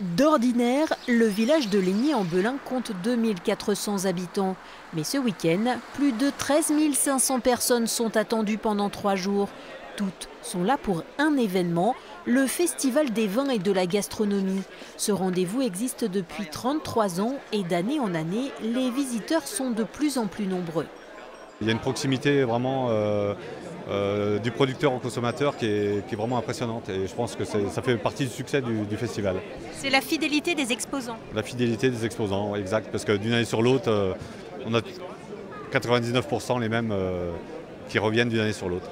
D'ordinaire, le village de Ligny en Belin compte 2400 habitants. Mais ce week-end, plus de 13 500 personnes sont attendues pendant trois jours. Toutes sont là pour un événement, le Festival des vins et de la gastronomie. Ce rendez-vous existe depuis 33 ans et d'année en année, les visiteurs sont de plus en plus nombreux. Il y a une proximité vraiment euh, euh, du producteur au consommateur qui est, vraiment impressionnante et je pense que ça fait partie du succès du, festival. C'est la fidélité des exposants La fidélité des exposants, exact, parce que d'une année sur l'autre, euh, on a 99% les mêmes qui reviennent d'une année sur l'autre.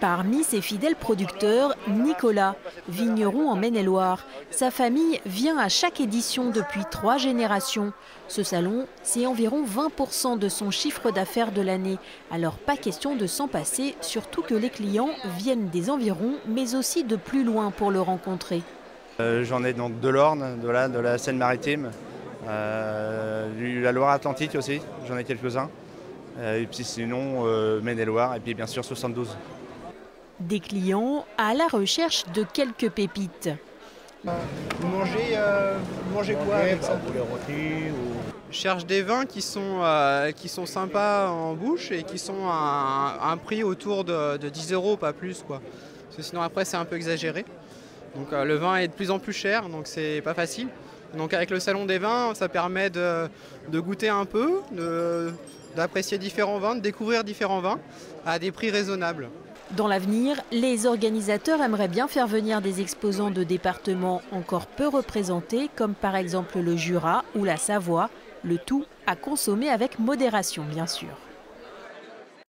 Parmi ses fidèles producteurs, Nicolas, vigneron en Maine-et-Loire. Sa famille vient à chaque édition depuis trois générations. Ce salon, c'est environ 20% de son chiffre d'affaires de l'année. Alors pas question de s'en passer, surtout que les clients viennent des environs, mais aussi de plus loin pour le rencontrer. Euh, j'en ai donc de l'Orne, de la, Seine-Maritime, euh, la Loire-Atlantique aussi, j'en ai quelques-uns. Euh, et puis sinon, Maine-et-Loire, et puis bien sûr 72 des clients à la recherche de quelques pépites. Vous mangez, euh, quoi avec ça Je cherche des vins qui sont, euh, qui sont sympas en bouche et qui sont à un, prix autour de, 10 euros, pas plus. Quoi. Parce que sinon après c'est un peu exagéré. Donc euh, le vin est de plus en plus cher, donc c'est pas facile. Donc avec le salon des vins, ça permet de, de goûter un peu, d'apprécier différents vins, de découvrir différents vins à des prix raisonnables. Dans l'avenir, les organisateurs aimeraient bien faire venir des exposants de départements encore peu représentés, comme par exemple le Jura ou la Savoie, le tout à consommer avec modération bien sûr.